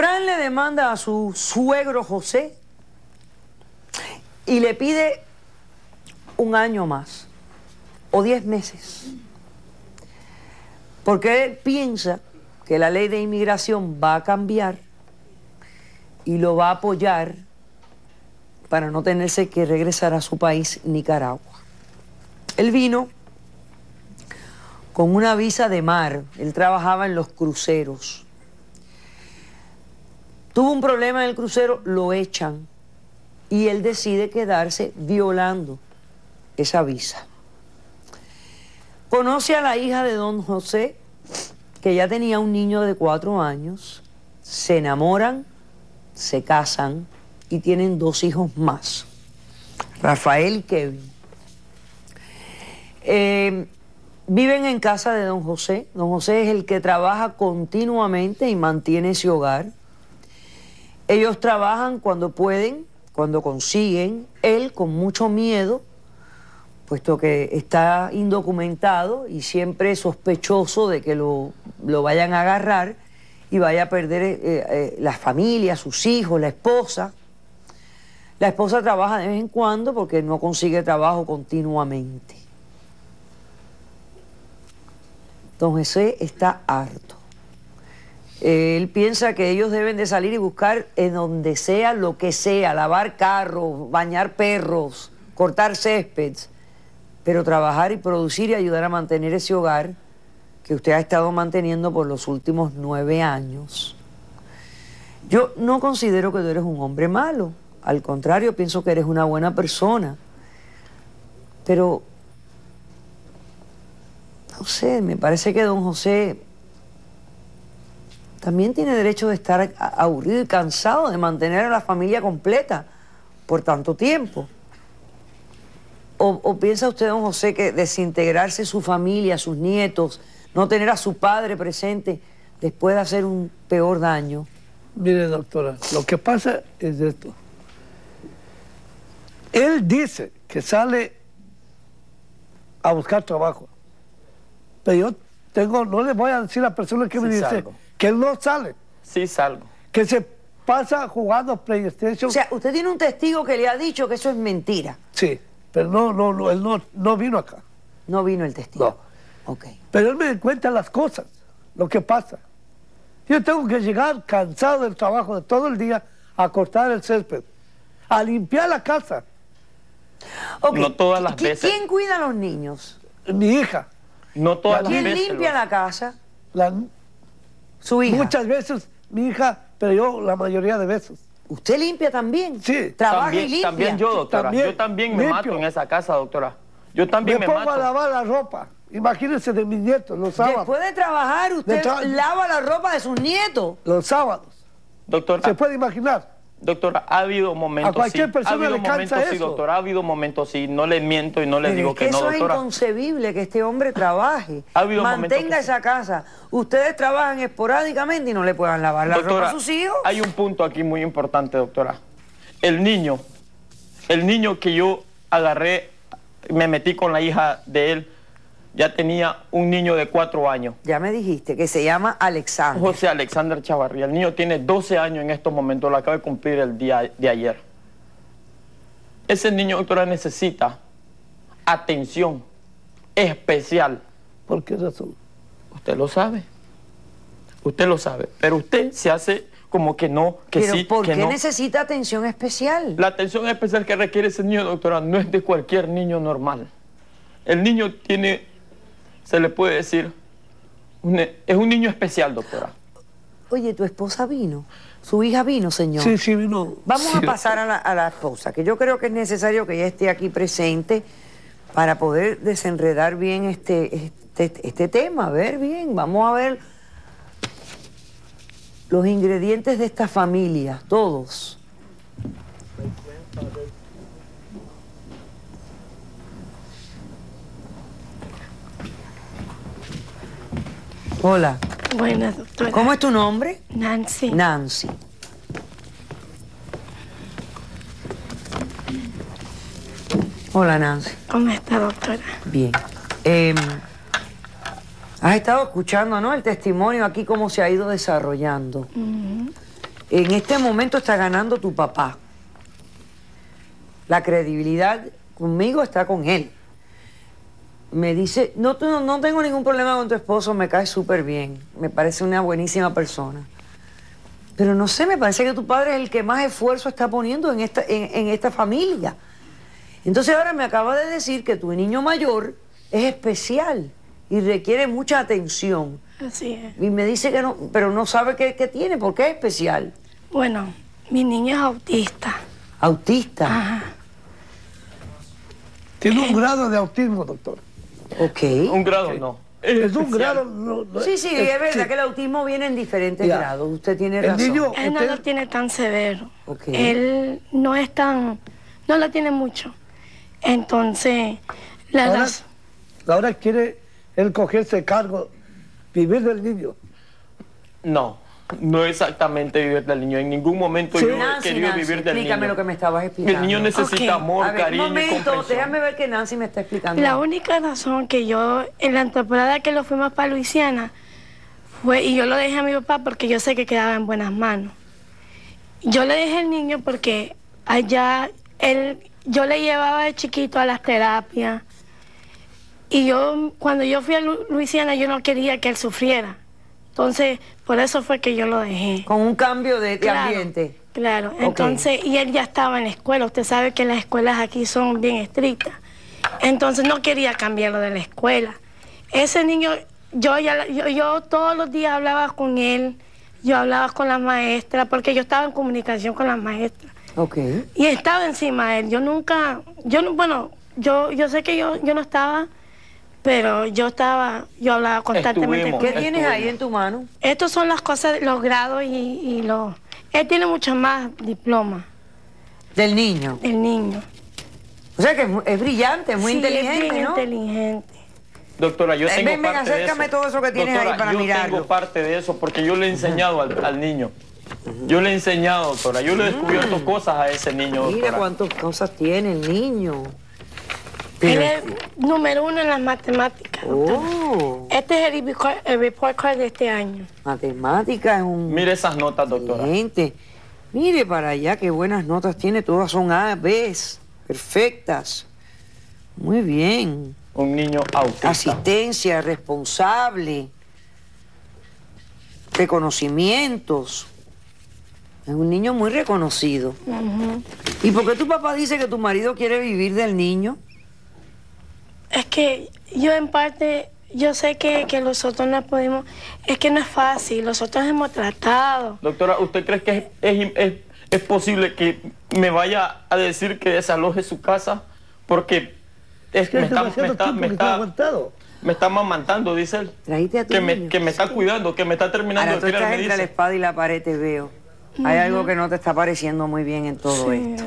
Fran le demanda a su suegro José y le pide un año más o diez meses. Porque él piensa que la ley de inmigración va a cambiar y lo va a apoyar para no tenerse que regresar a su país, Nicaragua. Él vino con una visa de mar, él trabajaba en los cruceros. Tuvo un problema en el crucero, lo echan y él decide quedarse violando esa visa. Conoce a la hija de don José, que ya tenía un niño de cuatro años, se enamoran, se casan y tienen dos hijos más, Rafael y Kevin. Eh, viven en casa de don José. Don José es el que trabaja continuamente y mantiene ese hogar. Ellos trabajan cuando pueden, cuando consiguen. Él con mucho miedo, puesto que está indocumentado y siempre sospechoso de que lo, lo vayan a agarrar y vaya a perder eh, eh, la familia, sus hijos, la esposa. La esposa trabaja de vez en cuando porque no consigue trabajo continuamente. Don José está harto. Él piensa que ellos deben de salir y buscar en donde sea lo que sea, lavar carros, bañar perros, cortar céspedes, pero trabajar y producir y ayudar a mantener ese hogar que usted ha estado manteniendo por los últimos nueve años. Yo no considero que tú eres un hombre malo, al contrario, pienso que eres una buena persona, pero no sé, me parece que don José también tiene derecho de estar aburrido y cansado de mantener a la familia completa por tanto tiempo. ¿O, piensa usted, don José, que desintegrarse su familia, sus nietos, no tener a su padre presente, les puede hacer un peor daño? Mire, doctora, lo que pasa es esto. Él dice que sale a buscar trabajo. Pero yo tengo, no le voy a decir a la persona que me dice que él no sale. Sí salgo. Que se pasa jugando PlayStation. O sea, usted tiene un testigo que le ha dicho que eso es mentira. Sí, pero no, no, no él no, no vino acá. No vino el testigo. No. Ok. Pero él me cuenta las cosas, lo que pasa. Yo tengo que llegar cansado del trabajo de todo el día a cortar el césped, a limpiar la casa. No todas las veces. ¿Quién cuida a los niños? Mi hija. No todas ¿Quién limpia la casa? La, Su hija. Muchas veces mi hija, pero yo la mayoría de veces. ¿Usted limpia también? Sí. ¿Trabaja también, y limpia? También yo, doctora. yo también me mato en esa casa, doctora. Yo también me, me pongo a lavar la ropa. Imagínense de mis nietos, los sábados. Después de trabajar, usted lava la ropa de sus nietos. Los sábados. Doctora. ¿Se puede imaginar? Doctora, ha habido momentos. A cualquier sí. persona ha habido le cansa momentos, sí, eso. doctora. Ha habido momentos, sí. No le miento y no le Pero digo es que, que, no, eso es inconcebible que este hombre trabaje. Ha habido Mantenga esa casa. Ustedes trabajan esporádicamente y no le puedan lavar la doctora, ropa a sus hijos. Hay un punto aquí muy importante, doctora. El niño, el niño que yo agarré, me metí con la hija de él, ya tenía un niño de cuatro años. Ya me dijiste, que se llama Alexander. José Alexander Chavarría. El niño tiene 12 años en estos momentos, lo acaba de cumplir el día de ayer. Ese niño, doctora, necesita atención especial. ¿Por qué razón? Usted lo sabe. Usted lo sabe. Pero usted se hace como que no, que Pero sí, ¿por que qué no. necesita atención especial? La atención especial que requiere ese niño, doctora, no es de cualquier niño normal. El niño tiene, se le puede decir, un- es un niño especial, doctora. Oye, tu esposa vino. Su hija vino, señor. Sí, sí, vino. Vamos Sí. a pasar a la, a la esposa, que yo creo que es necesario que ella esté aquí presente para poder desenredar bien este, este, este tema. A ver bien, vamos a ver los ingredientes de esta familia, todos. Hola, Buenas, doctora. ¿cómo es tu nombre? Nancy. Nancy. Hola, Nancy. ¿Cómo está, doctora? Bien. Eh, has estado escuchando, ¿no? El testimonio aquí, cómo se ha ido desarrollando. En este momento está ganando tu papá. La credibilidad conmigo está con él. Me dice, no, tú- no tengo ningún problema con tu esposo, me cae súper bien, me parece una buenísima persona. Pero no sé, me parece que tu padre es el que más esfuerzo está poniendo en esta, en, en esta familia. Entonces ahora me acaba de decir que tu niño mayor es especial y requiere mucha atención. Así es. Y me dice que no, pero no sabe qué, qué tiene, por qué es especial. Bueno, mi niño es autista. Autista. Ajá. Tiene un grado de autismo, doctor. Ok. Un grado no. Es un grado... no- no- Sí, sí, es verdad sí. que el autismo viene en diferentes Ya. grados. Usted tiene El razón. niño- Él no Usted- lo tiene tan severo. Ok. Él no es tan, no lo tiene mucho. Entonces, la Ahora, las- ahora quiere él cogerse cargo, vivir del niño. No, no exactamente vivir del niño. En ningún momento Sí. yo he Nancy, querido Nancy, vivir del explícame niño. lo que me estabas explicando. El niño necesita amor, A ver, cariño un momento, déjame ver que Nancy me está explicando. la única razón que yo, en la temporada que lo fuimos para Luisiana, fue, y yo lo dejé a mi papá porque yo sé que quedaba en buenas manos. Yo le dejé el niño porque allá él, yo le llevaba de chiquito a las terapias. Y yo, cuando yo fui a Lu- Luisiana, yo no quería que él sufriera. Entonces, por eso fue que yo lo dejé. Con un cambio de, de Claro, ambiente. Claro, entonces, y él ya estaba en la escuela. Usted sabe que las escuelas aquí son bien estrictas. Entonces no quería cambiarlo de la escuela. Ese niño, yo, ya, yo, yo todos los días hablaba con él, yo hablaba con la maestra, porque yo estaba en comunicación con la maestra. Ok. Y estaba encima de él. Yo nunca, yo no, bueno, yo, yo sé que yo, yo no estaba, pero yo estaba, yo hablaba constantemente Estuvimos. ¿Qué tienes ahí en tu mano? Estos son las cosas, los grados y, y los... Él tiene mucho más diplomas, Del niño. el niño. O sea que es, es brillante, es muy Sí, inteligente, es bien ¿no? inteligente. Doctora, yo tengo ven, ven, parte de acércame eso. todo eso que tienes Doctora, ahí para yo mirarlo. tengo parte de eso porque yo le he enseñado al, al niño. Yo le he enseñado, doctora. Yo le he descubierto cosas a ese niño, Mira cuántas cosas tiene el niño. Él es número uno en las matemáticas. Oh, Este es el report, el report card de este año. matemática es un Mire esas notas, doctora. Excelente. Mire para allá qué buenas notas tiene, todas son A, B, perfectas. Muy bien. Un niño autista. Asistencia, responsable, reconocimientos. Es un niño muy reconocido. ¿Y por qué tu papá dice que tu marido quiere vivir del niño? Es que yo en parte, yo sé que, que nosotros no podemos, es que no es fácil, nosotros hemos tratado. Doctora, ¿usted cree que es, es- es- es posible que me vaya a decir que desaloje su casa? Porque es, me, es está, me, está, me, que está aguantado. me está mamantando, dice él. A tu Que me, que me está cuidando, que me está terminando Ahora de tú estás la espada y la pared, te veo. Hay algo que no te está pareciendo muy bien en todo Sí. esto.